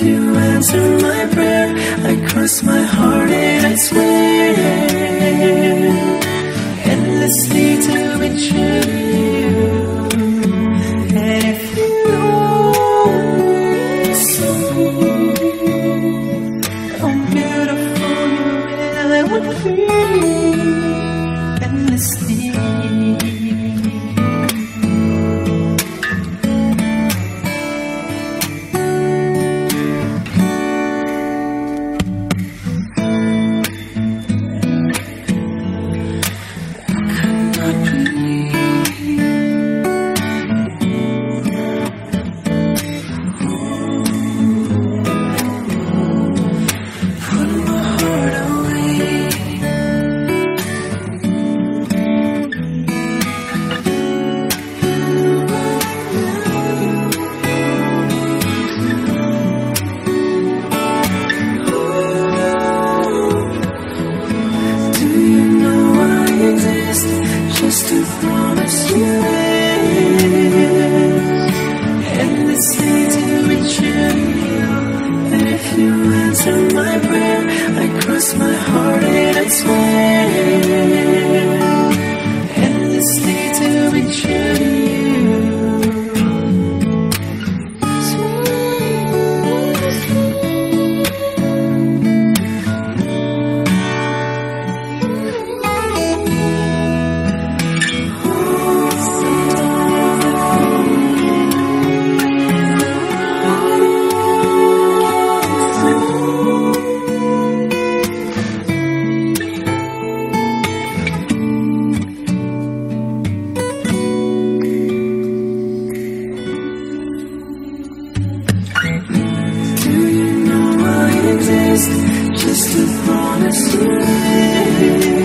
If you answer my prayer, I cross my heart and I swear. Endlessly to return you. And if you how beautiful you would be answer my prayer, I cross my heart and I swear. Endlessly to return you. just, to promise a.